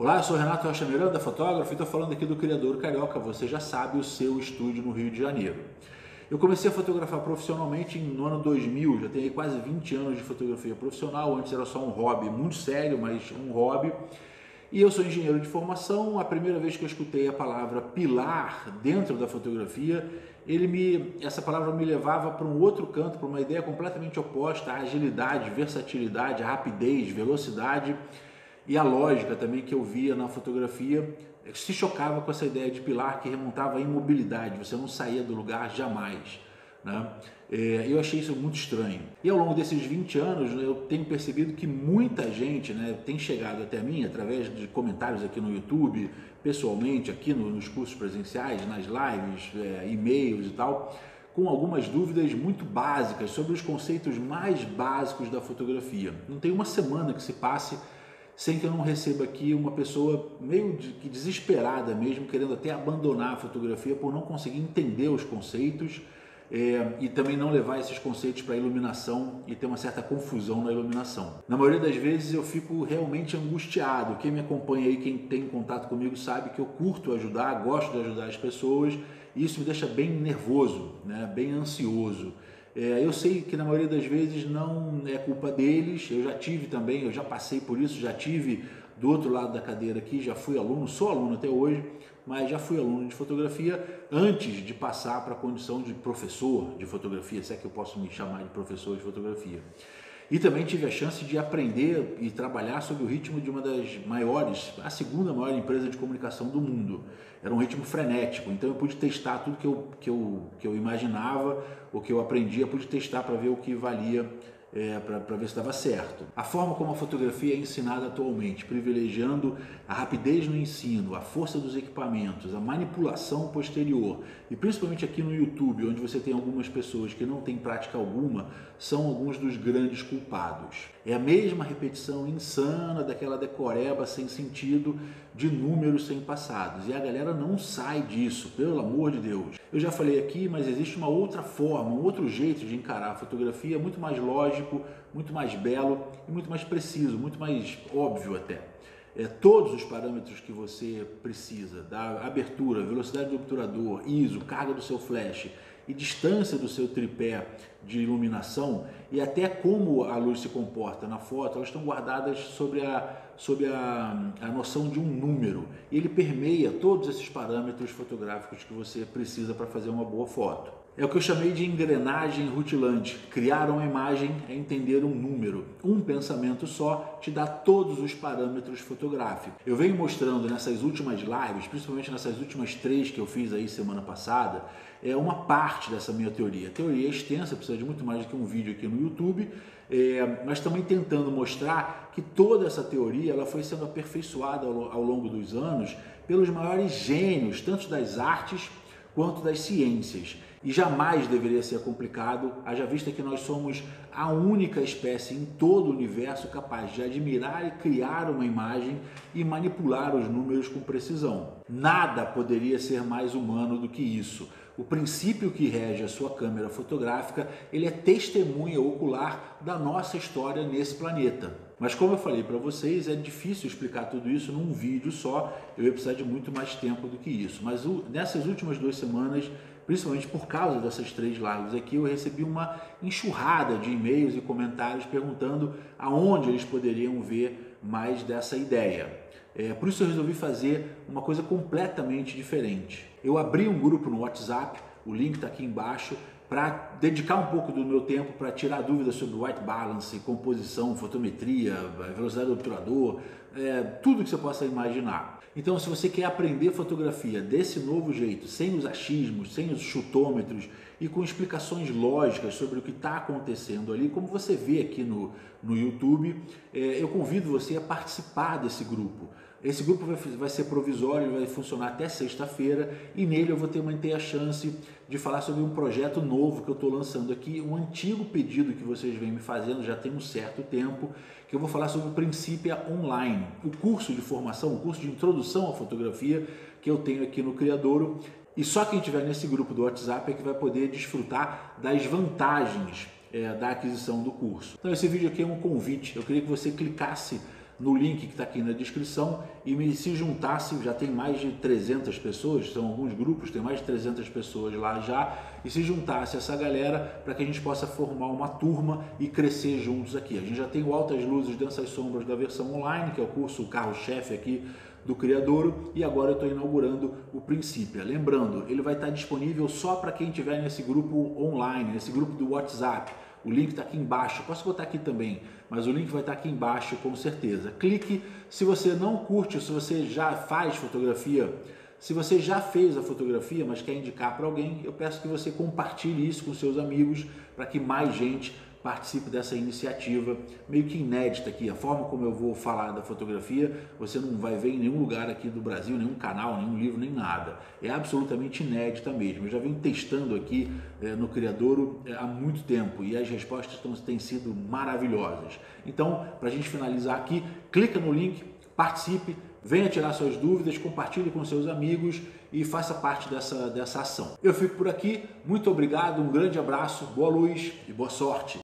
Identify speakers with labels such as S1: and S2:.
S1: Olá, eu sou Renato Rocha Miranda, fotógrafo, e estou falando aqui do Criador Carioca, você já sabe, o seu estúdio no Rio de Janeiro. Eu comecei a fotografar profissionalmente no ano 2000, já tenho quase 20 anos de fotografia profissional, antes era só um hobby muito sério, mas um hobby. E eu sou engenheiro de formação, a primeira vez que eu escutei a palavra pilar dentro da fotografia, ele me, essa palavra me levava para um outro canto, para uma ideia completamente oposta, agilidade, versatilidade, rapidez, velocidade e a lógica também que eu via na fotografia se chocava com essa ideia de pilar que remontava à imobilidade, você não saía do lugar jamais. Né? É, eu achei isso muito estranho. E ao longo desses 20 anos eu tenho percebido que muita gente né, tem chegado até mim através de comentários aqui no YouTube, pessoalmente, aqui nos cursos presenciais, nas lives, é, e-mails e tal, com algumas dúvidas muito básicas sobre os conceitos mais básicos da fotografia. Não tem uma semana que se passe sem que eu não receba aqui uma pessoa meio de, que desesperada mesmo, querendo até abandonar a fotografia por não conseguir entender os conceitos é, e também não levar esses conceitos para a iluminação e ter uma certa confusão na iluminação. Na maioria das vezes eu fico realmente angustiado. Quem me acompanha aí, quem tem contato comigo, sabe que eu curto ajudar, gosto de ajudar as pessoas e isso me deixa bem nervoso, né, bem ansioso. É, eu sei que na maioria das vezes não é culpa deles, eu já tive também, eu já passei por isso, já tive do outro lado da cadeira aqui, já fui aluno, sou aluno até hoje, mas já fui aluno de fotografia antes de passar para a condição de professor de fotografia, se é que eu posso me chamar de professor de fotografia. E também tive a chance de aprender e trabalhar sob o ritmo de uma das maiores, a segunda maior empresa de comunicação do mundo. Era um ritmo frenético, então eu pude testar tudo que eu, que eu, que eu imaginava, o que eu aprendia, pude testar para ver o que valia é, para ver se estava certo. A forma como a fotografia é ensinada atualmente, privilegiando a rapidez no ensino, a força dos equipamentos, a manipulação posterior e principalmente aqui no YouTube, onde você tem algumas pessoas que não têm prática alguma, são alguns dos grandes culpados. É a mesma repetição insana daquela decoreba sem sentido de números sem passados e a galera não sai disso, pelo amor de Deus. Eu já falei aqui, mas existe uma outra forma, um outro jeito de encarar a fotografia, muito mais lógico, muito mais belo e muito mais preciso, muito mais óbvio até. É, todos os parâmetros que você precisa, da abertura, velocidade do obturador, ISO, carga do seu flash e distância do seu tripé de iluminação e até como a luz se comporta na foto, elas estão guardadas sobre a, sobre a, a noção de um número. E ele permeia todos esses parâmetros fotográficos que você precisa para fazer uma boa foto. É o que eu chamei de engrenagem rutilante. Criar uma imagem é entender um número. Um pensamento só te dá todos os parâmetros fotográficos. Eu venho mostrando nessas últimas lives, principalmente nessas últimas três que eu fiz aí semana passada, é uma parte dessa minha teoria. A teoria é extensa, precisa de muito mais do que um vídeo aqui no YouTube, é, mas também tentando mostrar que toda essa teoria ela foi sendo aperfeiçoada ao, ao longo dos anos pelos maiores gênios, tanto das artes quanto das ciências e jamais deveria ser complicado, haja vista que nós somos a única espécie em todo o universo capaz de admirar e criar uma imagem e manipular os números com precisão. Nada poderia ser mais humano do que isso. O princípio que rege a sua câmera fotográfica, ele é testemunha ocular da nossa história nesse planeta. Mas como eu falei para vocês, é difícil explicar tudo isso num vídeo só. Eu ia precisar de muito mais tempo do que isso. Mas nessas últimas duas semanas principalmente por causa dessas três lives aqui, eu recebi uma enxurrada de e-mails e comentários perguntando aonde eles poderiam ver mais dessa ideia. É, por isso eu resolvi fazer uma coisa completamente diferente. Eu abri um grupo no WhatsApp, o link está aqui embaixo, para dedicar um pouco do meu tempo para tirar dúvidas sobre white balance, composição, fotometria, velocidade do obturador, é, tudo que você possa imaginar. Então, se você quer aprender fotografia desse novo jeito, sem os achismos, sem os chutômetros e com explicações lógicas sobre o que está acontecendo ali, como você vê aqui no, no YouTube, é, eu convido você a participar desse grupo. Esse grupo vai, vai ser provisório, vai funcionar até sexta-feira e nele eu vou ter, ter a chance de falar sobre um projeto novo que eu estou lançando aqui, um antigo pedido que vocês vêm me fazendo já tem um certo tempo, que eu vou falar sobre o Princípio Online, o curso de formação, o curso de introdução à fotografia que eu tenho aqui no Criadouro. E só quem estiver nesse grupo do WhatsApp é que vai poder desfrutar das vantagens é, da aquisição do curso. Então esse vídeo aqui é um convite. Eu queria que você clicasse no link que está aqui na descrição e me se juntasse, já tem mais de 300 pessoas, são alguns grupos, tem mais de 300 pessoas lá já, e se juntasse essa galera para que a gente possa formar uma turma e crescer juntos aqui. A gente já tem o Altas Luzes, Danças Sombras da versão online, que é o curso carro-chefe aqui do Criadouro e agora eu estou inaugurando o Princípio. Lembrando, ele vai estar disponível só para quem estiver nesse grupo online, nesse grupo do WhatsApp. O link está aqui embaixo, posso botar aqui também, mas o link vai estar aqui embaixo com certeza. Clique se você não curte, se você já faz fotografia, se você já fez a fotografia, mas quer indicar para alguém, eu peço que você compartilhe isso com seus amigos para que mais gente participe dessa iniciativa meio que inédita aqui. A forma como eu vou falar da fotografia, você não vai ver em nenhum lugar aqui do Brasil, nenhum canal, nenhum livro, nem nada. É absolutamente inédita mesmo. Eu já venho testando aqui é, no Criadouro é, há muito tempo e as respostas tão, têm sido maravilhosas. Então, para a gente finalizar aqui, clica no link, participe, venha tirar suas dúvidas, compartilhe com seus amigos e faça parte dessa, dessa ação. Eu fico por aqui, muito obrigado, um grande abraço, boa luz e boa sorte.